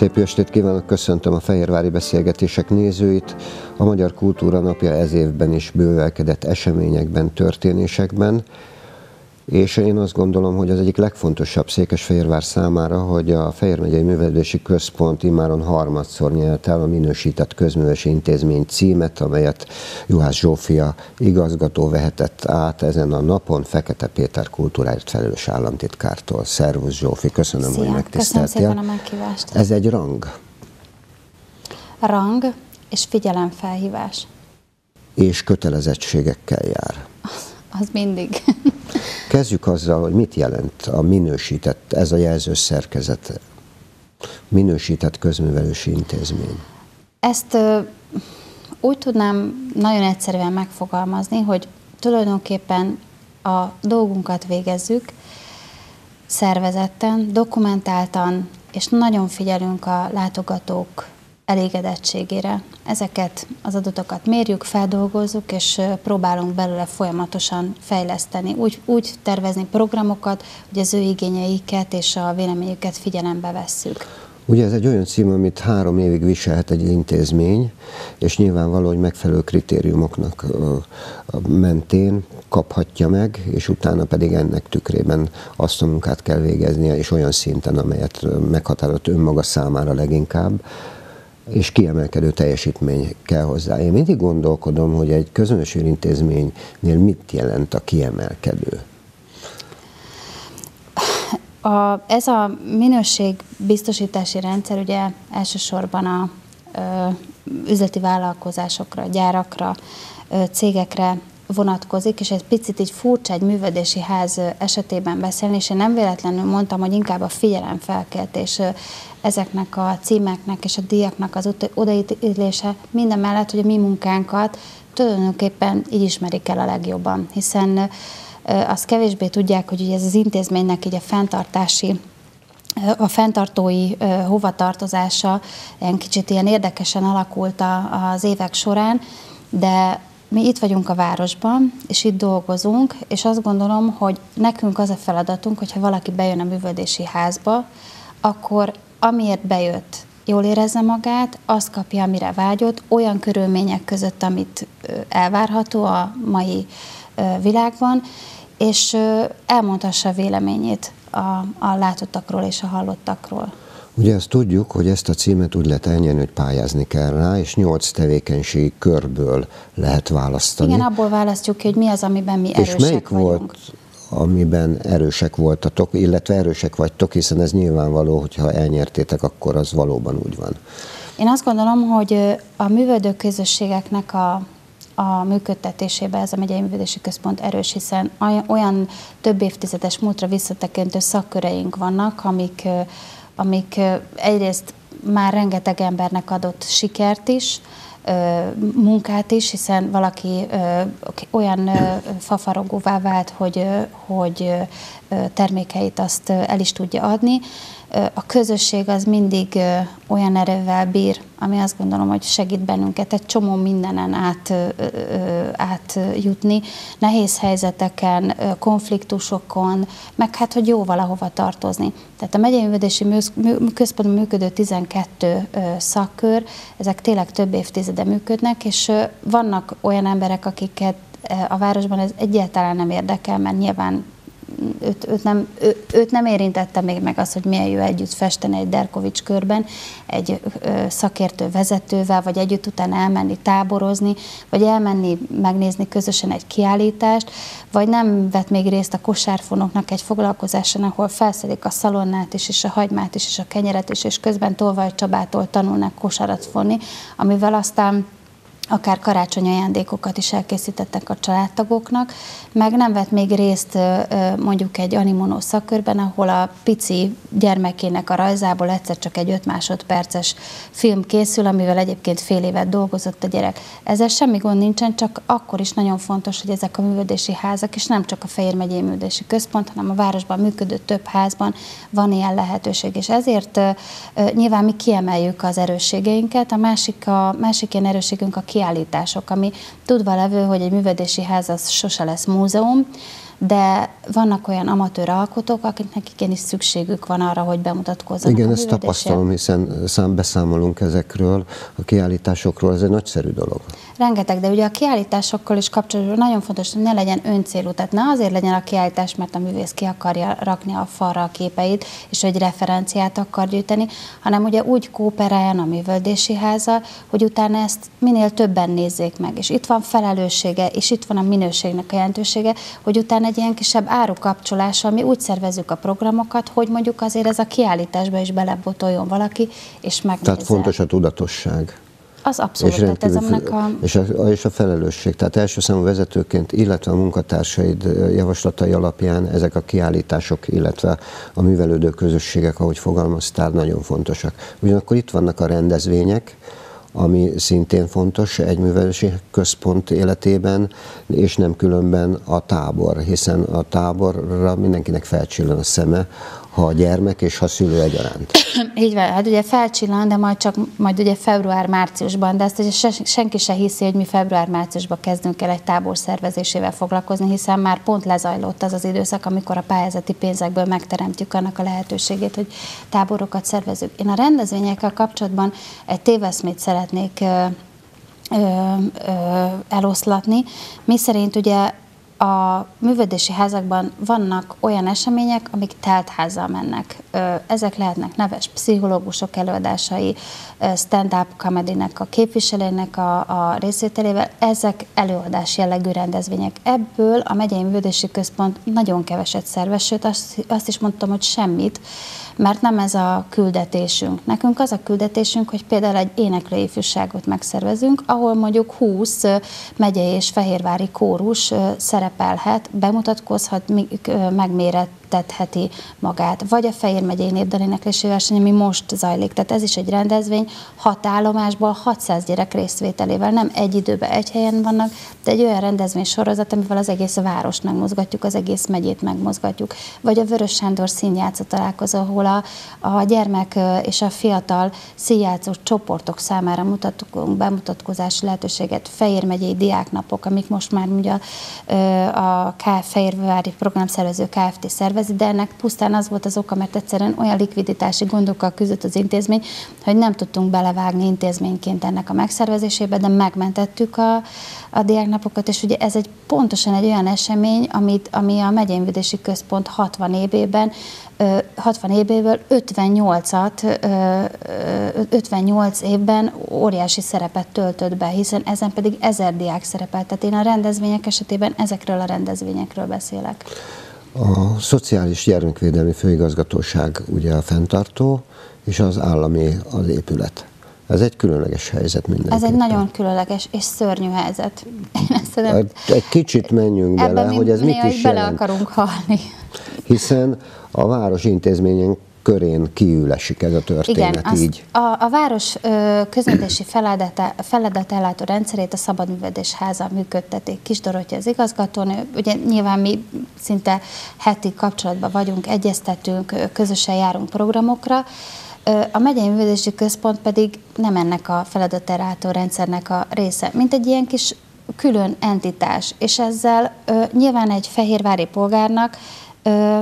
Szép estét kívánok, köszöntöm a Fehérvári Beszélgetések nézőit. A Magyar Kultúra Napja ez évben is bővelkedett eseményekben, történésekben. És én azt gondolom, hogy az egyik legfontosabb Székesfehérvár számára, hogy a Fehér megyei Művelődési Központ immáron harmadszor nyert el a minősített közművelési intézmény címet, amelyet Juhász Zsófia igazgató vehetett át ezen a napon Fekete Péter kultúráért felelős államtitkártól. Szervusz Zsófi, köszönöm, Szia, hogy megtiszteltél. Köszönöm szépen a meghívást. Ez egy rang. Rang és figyelemfelhívás. És kötelezettségekkel jár. Az mindig. Kezdjük azzal, hogy mit jelent a minősített, ez a jelző szerkezet, minősített közművelősi intézmény. Ezt ö, úgy tudnám nagyon egyszerűen megfogalmazni, hogy tulajdonképpen a dolgunkat végezzük szervezetten, dokumentáltan, és nagyon figyelünk a látogatók elégedettségére. Ezeket az adatokat mérjük, feldolgozzuk, és próbálunk belőle folyamatosan fejleszteni. Úgy, úgy tervezni programokat, hogy az ő igényeiket és a véleményüket figyelembe vesszük. Ugye ez egy olyan cím, amit három évig viselhet egy intézmény, és nyilvánvaló, hogy megfelelő kritériumoknak mentén kaphatja meg, és utána pedig ennek tükrében azt a munkát kell végeznie, és olyan szinten, amelyet meghatározott önmaga számára leginkább, és kiemelkedő teljesítmény kell hozzá. Én mindig gondolkodom, hogy egy közönös intézménynél mit jelent a kiemelkedő. A, ez a minőségbiztosítási rendszer ugye elsősorban a ö, üzleti vállalkozásokra, gyárakra, ö, cégekre vonatkozik, és egy picit így furcsa egy művődési ház esetében beszélni, és én nem véletlenül mondtam, hogy inkább a figyelemfelkeltés ezeknek a címeknek és a díjaknak az odaítélése minden mellett, hogy a mi munkánkat tulajdonképpen így ismerik el a legjobban, hiszen azt kevésbé tudják, hogy ez az intézménynek így a fenntartási a fenntartói hovatartozása ilyen kicsit ilyen érdekesen alakult az évek során, de mi itt vagyunk a városban, és itt dolgozunk, és azt gondolom, hogy nekünk az a feladatunk, hogyha valaki bejön a művöldési házba, akkor amiért bejött, jól érezze magát, azt kapja, amire vágyott, olyan körülmények között, amit elvárható a mai világban, és elmondhassa véleményét a, a látottakról és a hallottakról. Ugye azt tudjuk, hogy ezt a címet úgy lehet elnyerni, hogy pályázni kell rá, és nyolc tevékenységi körből lehet választani. Igen, abból választjuk ki, hogy mi az, amiben mi erősek És melyik vagyunk. volt, amiben erősek voltatok, illetve erősek vagytok, hiszen ez nyilvánvaló, hogyha elnyertétek, akkor az valóban úgy van. Én azt gondolom, hogy a művődő közösségeknek a a működtetésébe ez a megyei művődési központ erős, hiszen olyan több évtizedes múltra visszatekintő szakköreink vannak, amik, amik egyrészt már rengeteg embernek adott sikert is, munkát is, hiszen valaki olyan fafarogóvá vált, hogy, hogy termékeit azt el is tudja adni, a közösség az mindig olyan erővel bír, ami azt gondolom, hogy segít bennünket egy csomó mindenen át, átjutni, nehéz helyzeteken, konfliktusokon, meg hát, hogy jó valahova tartozni. Tehát a megyei művődési központban működő 12 szakkör, ezek tényleg több évtizede működnek, és vannak olyan emberek, akiket a városban ez egyáltalán nem érdekel, mert nyilván őt, őt, nem, ő, őt nem érintette még meg az, hogy milyen jó együtt festeni egy Derkovics körben, egy ö, szakértő vezetővel, vagy együtt utána elmenni táborozni, vagy elmenni megnézni közösen egy kiállítást, vagy nem vett még részt a kosárfonoknak egy foglalkozáson, ahol felszedik a szalonnát is, és a hagymát is, és a kenyeret is, és közben Tolvaj Csabától tanulnak kosarat fonni, amivel aztán akár karácsony ajándékokat is elkészítettek a családtagoknak, meg nem vett még részt mondjuk egy animonó szakkörben, ahol a pici gyermekének a rajzából egyszer csak egy 5 másodperces film készül, amivel egyébként fél évet dolgozott a gyerek. Ezzel semmi gond nincsen, csak akkor is nagyon fontos, hogy ezek a művődési házak, és nem csak a Fehér megyei művődési központ, hanem a városban működő több házban van ilyen lehetőség, és ezért nyilván mi kiemeljük az erősségeinket, a másik, a, másik ilyen erősségünk a kiállítások, ami tudva levő, hogy egy művedési ház az sose lesz múzeum, de vannak olyan amatőr alkotók, akiknek igenis szükségük van arra, hogy bemutatkozzanak. Igen, ezt tapasztalom, hiszen szám beszámolunk ezekről, a kiállításokról, ez egy nagyszerű dolog. Rengeteg, de ugye a kiállításokkal is kapcsolatban nagyon fontos, hogy ne legyen öncélú, tehát ne azért legyen a kiállítás, mert a művész ki akarja rakni a falra a képeit, és egy referenciát akar gyűjteni, hanem ugye úgy kooperáljon a művöldési háza, hogy utána ezt minél többen nézzék meg. És itt van felelőssége, és itt van a minőségnek a jelentősége, hogy utána egy ilyen kisebb árukapcsolással mi úgy szervezzük a programokat, hogy mondjuk azért ez a kiállításba is belebotoljon valaki, és megnézze. Tehát fontos a tudatosság. Az abszolút, és, tehát ez a... És a, és a felelősség. Tehát első számú vezetőként, illetve a munkatársaid javaslatai alapján ezek a kiállítások, illetve a művelődő közösségek, ahogy fogalmaztál, nagyon fontosak. Ugyanakkor itt vannak a rendezvények, ami szintén fontos egy művelési központ életében, és nem különben a tábor, hiszen a táborra mindenkinek felcsillan a szeme, ha a gyermek és ha a szülő egyaránt. Így van, hát ugye felcsillan, de majd csak majd ugye február-márciusban, de ezt ugye se, senki se hiszi, hogy mi február-márciusban kezdünk el egy tábor szervezésével foglalkozni, hiszen már pont lezajlott az az időszak, amikor a pályázati pénzekből megteremtjük annak a lehetőségét, hogy táborokat szervezünk. Én a rendezvényekkel kapcsolatban egy téveszmét szeretnék ö, ö, ö, eloszlatni, mi szerint ugye a művödési házakban vannak olyan események, amik teltházzal mennek. Ezek lehetnek neves pszichológusok előadásai, stand-up comedynek a képviselőnek a, a részvételével. Ezek előadás jellegű rendezvények. Ebből a megyei művödési központ nagyon keveset szervez, sőt azt, azt is mondtam, hogy semmit, mert nem ez a küldetésünk. Nekünk az a küldetésünk, hogy például egy éneklő ifjúságot megszervezünk, ahol mondjuk 20 megyei és fehérvári kórus szerepelhet, bemutatkozhat, megméret tetheti magát, vagy a Fehér megyei népdaléneklési verseny, ami most zajlik. Tehát ez is egy rendezvény, hat állomásból 600 gyerek részvételével, nem egy időben egy helyen vannak, de egy olyan rendezvény sorozat, amivel az egész várost megmozgatjuk, az egész megyét megmozgatjuk. Vagy a Vörös Sándor színjátszó találkozó, ahol a, a gyermek és a fiatal színjátszó csoportok számára mutatunk bemutatkozási lehetőséget, Fehér megyei diáknapok, amik most már ugye a, a Fehérvári programszervező Kft. szervez, szervezi, de ennek pusztán az volt az oka, mert egyszerűen olyan likviditási gondokkal küzdött az intézmény, hogy nem tudtunk belevágni intézményként ennek a megszervezésébe, de megmentettük a, a diáknapokat, és ugye ez egy pontosan egy olyan esemény, amit, ami a megyényvédési központ 60 évében 60 évből 58-at, 58 évben óriási szerepet töltött be, hiszen ezen pedig ezer diák szerepelt. Tehát én a rendezvények esetében ezekről a rendezvényekről beszélek. A Szociális Gyermekvédelmi Főigazgatóság ugye a fenntartó, és az állami az épület. Ez egy különleges helyzet mindenképpen. Ez egy nagyon különleges és szörnyű helyzet. Én ezt egy, egy kicsit menjünk bele, hogy ez mit is bele jelent. akarunk halni. Hiszen a város intézményen körén kiülesik ez a történet Igen, így. A, a város közlekedési feladatellátó rendszerét a Szabadművedés Háza működtetik. Kis Dorottya az igazgatónő, ugye nyilván mi szinte heti kapcsolatban vagyunk, egyeztetünk, közösen járunk programokra, a megyei művelési központ pedig nem ennek a feladatellátó rendszernek a része, mint egy ilyen kis külön entitás, és ezzel ö, nyilván egy fehérvári polgárnak ö,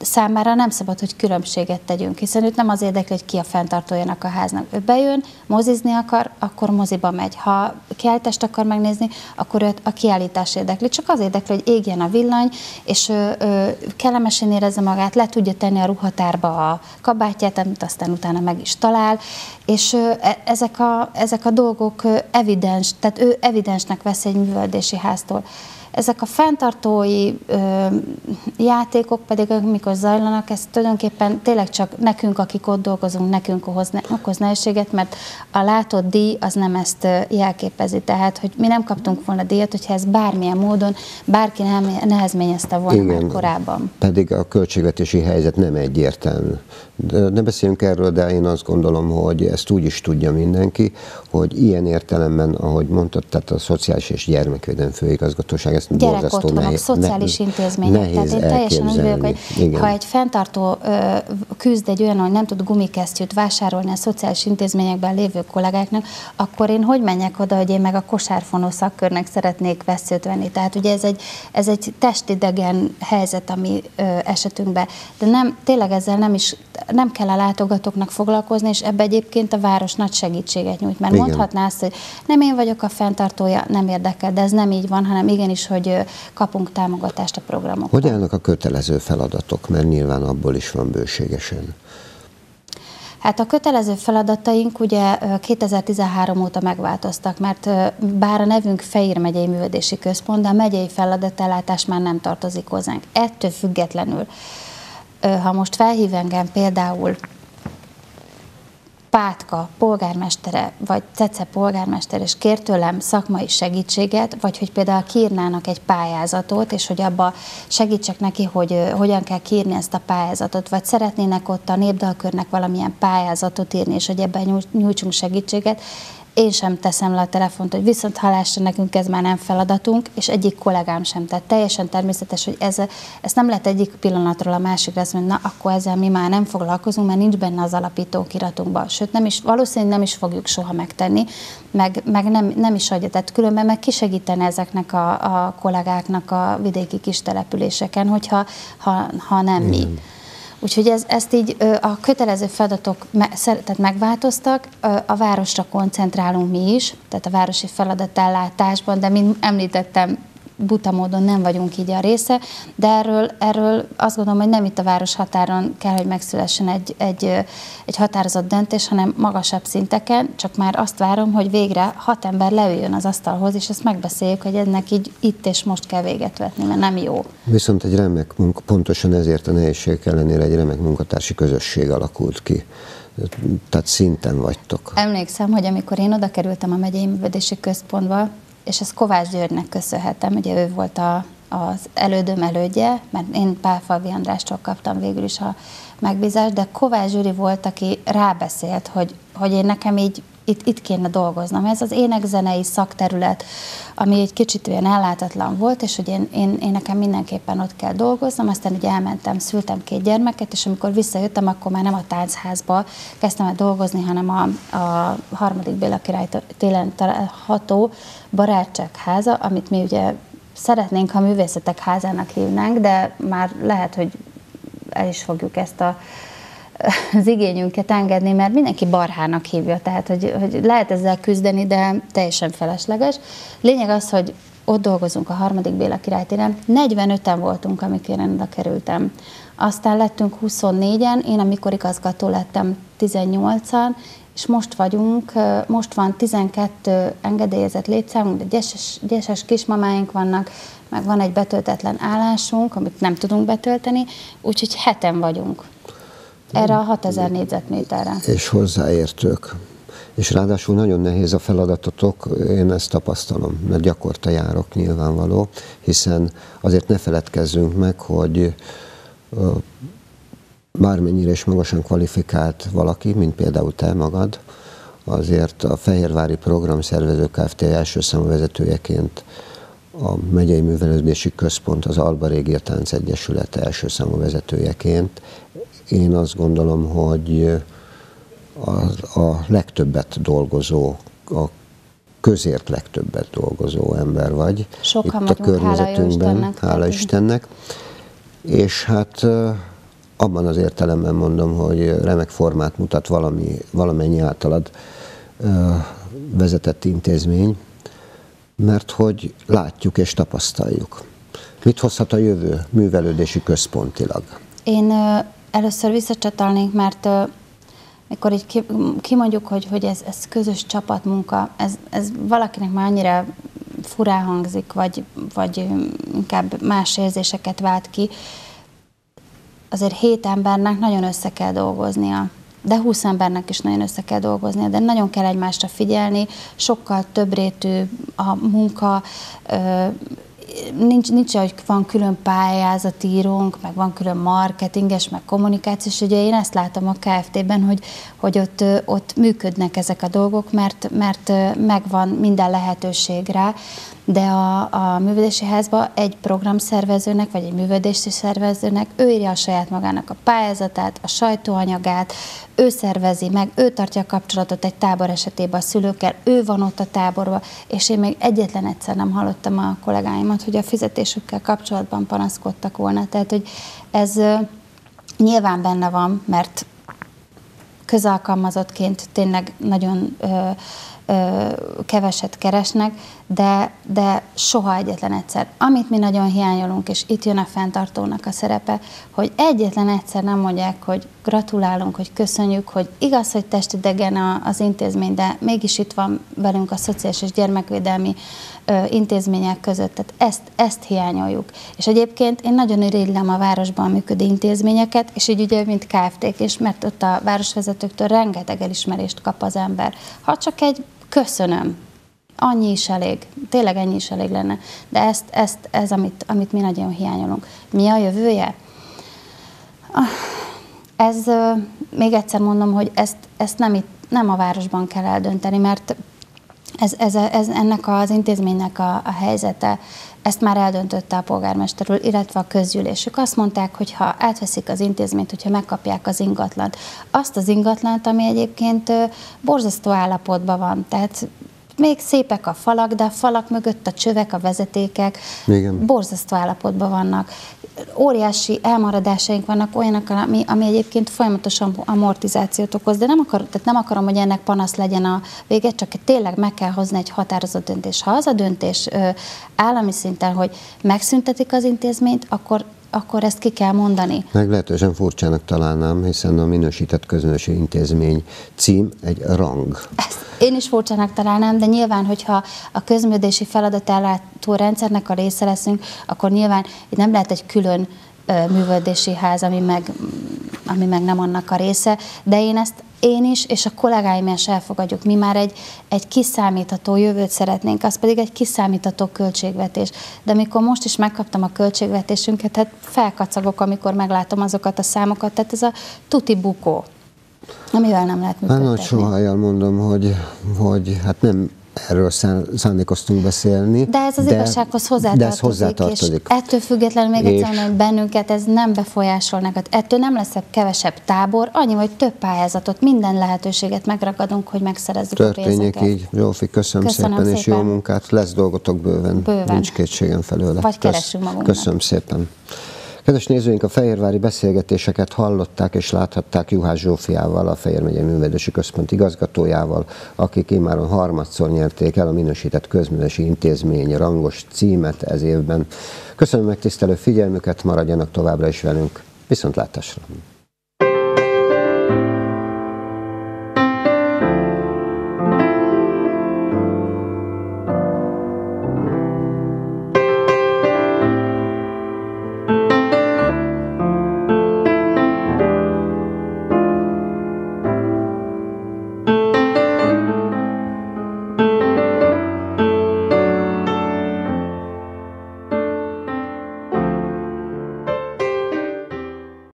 számára nem szabad, hogy különbséget tegyünk, hiszen őt nem az érdekli, hogy ki a fenntartójának a háznak. Ő bejön, mozizni akar, akkor moziba megy. Ha kiállítást akar megnézni, akkor őt a kiállítás érdekli. Csak az érdekli, hogy égjen a villany, és ő, ő kellemesen érezze magát, le tudja tenni a ruhatárba a kabátját, amit aztán utána meg is talál, és e, ezek a, ezek a dolgok evidens, tehát ő evidensnek vesz egy műveldési háztól. Ezek a fenntartói ö, játékok pedig, amikor zajlanak, ez tulajdonképpen tényleg csak nekünk, akik ott dolgozunk, nekünk okoz, ne, okoz nehézséget, mert a látott díj az nem ezt jelképezi. Tehát, hogy mi nem kaptunk volna díjat, hogyha ez bármilyen módon bárki nehezményezte volna Igen, korábban. Pedig a költségvetési helyzet nem egyértelmű. Ne beszéljünk erről, de én azt gondolom, hogy ezt úgy is tudja mindenki, hogy ilyen értelemben, ahogy mondtad, tehát a Szociális és Gyermekvédelmi Főigazgatóság ezt borzasztó nehéz, szociális ne, intézmények. Nehéz Tehát én teljesen úgy vagyok, hogy Igen. ha egy fenntartó ö, küzd egy olyan, hogy nem tud gumikesztyűt vásárolni a szociális intézményekben lévő kollégáknak, akkor én hogy menjek oda, hogy én meg a kosárfonó szakkörnek szeretnék veszőt venni. Tehát ugye ez egy, ez egy testidegen helyzet, ami ö, esetünkben. De nem, tényleg ezzel nem is, nem kell a látogatóknak foglalkozni, és ebbe egyébként a város nagy segítséget nyújt. Mert Igen. mondhatná azt, hogy nem én vagyok a fenntartója, nem érdekel, de ez nem így van, hanem igenis, hogy kapunk támogatást a programokban. Hogy állnak a kötelező feladatok, mert nyilván abból is van bőségesen. Hát a kötelező feladataink ugye 2013 óta megváltoztak, mert bár a nevünk Fehér megyei művődési központ, de a megyei feladatellátás már nem tartozik hozzánk. Ettől függetlenül, ha most felhív engem például Pátka polgármestere, vagy Cece polgármester, és kér tőlem szakmai segítséget, vagy hogy például kiírnának egy pályázatot, és hogy abba segítsek neki, hogy hogyan kell kiírni ezt a pályázatot, vagy szeretnének ott a népdalkörnek valamilyen pályázatot írni, és hogy ebben nyújtsunk segítséget, én sem teszem le a telefont, hogy viszont hallásra nekünk ez már nem feladatunk, és egyik kollégám sem. Tehát teljesen természetes, hogy ez, ezt nem lehet egyik pillanatról a másikra azt mondani, na akkor ezzel mi már nem foglalkozunk, mert nincs benne az alapító kiratunkban. Sőt, nem is, valószínűleg nem is fogjuk soha megtenni, meg, meg nem, nem is adja. Tehát különben meg kisegítene ezeknek a, a kollégáknak a vidéki kis településeken, hogyha ha, ha nem mi. Úgyhogy ez, ezt így a kötelező feladatok tehát megváltoztak, a városra koncentrálunk mi is, tehát a városi feladatellátásban, de mint említettem, buta módon nem vagyunk így a része, de erről, erről azt gondolom, hogy nem itt a város határon kell, hogy megszülessen egy, egy, egy határozott döntés, hanem magasabb szinteken, csak már azt várom, hogy végre hat ember leüljön az asztalhoz, és ezt megbeszéljük, hogy ennek így itt és most kell véget vetni, mert nem jó. Viszont egy remek munka, pontosan ezért a nehézség ellenére egy remek munkatársi közösség alakult ki tehát szinten vagytok. Emlékszem, hogy amikor én oda kerültem a megyei művődési központba, és ezt Kovács Györgynek köszönhetem, ugye ő volt a, az elődöm elődje, mert én Pálfalvi Andrástól kaptam végül is a megbízást, de Kovács Gyuri volt, aki rábeszélt, hogy, hogy én nekem így itt, itt kéne dolgoznom. Ez az énekzenei szakterület, ami egy kicsit olyan ellátatlan volt, és hogy én, én, én nekem mindenképpen ott kell dolgoznom, aztán ugye elmentem, szültem két gyermeket, és amikor visszajöttem, akkor már nem a táncházba kezdtem el dolgozni, hanem a, a harmadik Béla király télen található barátságháza, amit mi ugye szeretnénk, ha művészetek házának hívnánk, de már lehet, hogy el is fogjuk ezt a az igényünket engedni, mert mindenki barhának hívja, tehát hogy, hogy lehet ezzel küzdeni, de teljesen felesleges. Lényeg az, hogy ott dolgozunk a harmadik Béla királytéren. 45-en voltunk, amikor én oda kerültem. Aztán lettünk 24-en, én amikor igazgató lettem 18-an, és most vagyunk, most van 12 engedélyezett létszámunk, de gyeses, gyeses kismamáink vannak, meg van egy betöltetlen állásunk, amit nem tudunk betölteni, úgyhogy heten vagyunk. Erre a 6000 négyzetméterre. És hozzáértők. És ráadásul nagyon nehéz a feladatotok, én ezt tapasztalom, mert gyakorta járok nyilvánvaló, hiszen azért ne feledkezzünk meg, hogy bármennyire is magasan kvalifikált valaki, mint például te magad, azért a Fehérvári Programszervező Kft. első számú vezetőjeként a Megyei Művelődési Központ, az Alba Régia Tánc Egyesület első számú vezetőjeként én azt gondolom, hogy a, a legtöbbet dolgozó, a közért legtöbbet dolgozó ember vagy. Sokan itt a környezetünkben, hála Istennek. Hála Istennek. És hát abban az értelemben mondom, hogy remek formát mutat valami, valamennyi általad vezetett intézmény, mert hogy látjuk és tapasztaljuk. Mit hozhat a jövő művelődési központilag? Én Először visszacsatalnék, mert mikor így kimondjuk, hogy, hogy ez, ez közös csapatmunka, ez, ez valakinek már annyira furá hangzik, vagy, vagy inkább más érzéseket vált ki, azért hét embernek nagyon össze kell dolgoznia. De 20 embernek is nagyon össze kell dolgoznia, de nagyon kell egymásra figyelni, sokkal több rétű a munka, nincs, nincs, hogy van külön pályázatírunk, meg van külön marketinges, meg kommunikációs. Ugye én ezt látom a KFT-ben, hogy, hogy ott, ott működnek ezek a dolgok, mert, mert megvan minden lehetőség rá, de a, a művelési házba egy programszervezőnek, vagy egy művelési szervezőnek ő írja a saját magának a pályázatát, a sajtóanyagát, ő szervezi meg, ő tartja a kapcsolatot egy tábor esetében a szülőkkel, ő van ott a táborban, és én még egyetlen egyszer nem hallottam a kollégáimat, hogy a fizetésükkel kapcsolatban panaszkodtak volna. Tehát, hogy ez nyilván benne van, mert közalkalmazottként tényleg nagyon ö, keveset keresnek, de, de soha egyetlen egyszer. Amit mi nagyon hiányolunk, és itt jön a fenntartónak a szerepe, hogy egyetlen egyszer nem mondják, hogy gratulálunk, hogy köszönjük, hogy igaz, hogy testidegen az intézmény, de mégis itt van velünk a szociális és gyermekvédelmi intézmények között. Tehát ezt, ezt hiányoljuk. És egyébként én nagyon irigylem a városban működő intézményeket, és így ugye, mint KFT-k, és mert ott a városvezetőktől rengeteg elismerést kap az ember. Ha csak egy köszönöm, annyi is elég, tényleg ennyi is elég lenne. De ezt, ezt ez, amit, amit mi nagyon hiányolunk. Mi a jövője? Ah, ez, még egyszer mondom, hogy ezt, ezt nem, itt, nem a városban kell eldönteni, mert ez, ez, ez ennek az intézménynek a, a helyzete, ezt már eldöntötte a polgármester úr, illetve a közgyűlésük. Azt mondták, hogy ha átveszik az intézményt, hogyha megkapják az ingatlant, azt az ingatlant, ami egyébként borzasztó állapotban van, tehát még szépek a falak, de a falak mögött a csövek, a vezetékek Igen. borzasztó állapotban vannak. Óriási elmaradásaink vannak olyanok, ami, ami egyébként folyamatosan amortizációt okoz, de nem, akar, tehát nem akarom, hogy ennek panasz legyen a vége, csak tényleg meg kell hozni egy határozott döntés. Ha az a döntés ö, állami szinten, hogy megszüntetik az intézményt, akkor akkor ezt ki kell mondani. Meglehetősen furcsának találnám, hiszen a minősített közönösi intézmény cím egy rang. Ezt én is furcsának találnám, de nyilván, hogyha a közműködési feladatellátó rendszernek a része leszünk, akkor nyilván itt nem lehet egy külön művöldési ház, ami meg, ami meg nem annak a része, de én ezt én is, és a kollégáim is elfogadjuk. Mi már egy, egy kiszámítható jövőt szeretnénk, az pedig egy kiszámítható költségvetés. De amikor most is megkaptam a költségvetésünket, hát felkacagok, amikor meglátom azokat a számokat, tehát ez a tuti bukó, amivel nem lehet működtetni. Hát nagy mondom, hogy, hogy hát nem erről szándékoztunk beszélni. De ez az de, igazsághoz hozzátartozik, de ez hozzátartozik. és ettől függetlenül még egyszer mondom, bennünket ez nem befolyásol neked. Ettől nem lesz kevesebb tábor, annyi, hogy több pályázatot, minden lehetőséget megragadunk, hogy megszerezzük Történjék a pénzeket. így. Zsófi, köszönöm, köszönöm szépen, szépen, és jó munkát. Lesz dolgotok bőven. bőven. Nincs kétségem felőle. Vagy keressünk magunknak. Köszönöm szépen. Kedves nézőink, a Fehérvári beszélgetéseket hallották és láthatták Juhász Zsófiával, a Fehér megyei Művelési Központ igazgatójával, akik immáron harmadszor nyerték el a minősített közművelési intézmény rangos címet ez évben. Köszönöm megtisztelő figyelmüket, maradjanak továbbra is velünk. Viszontlátásra!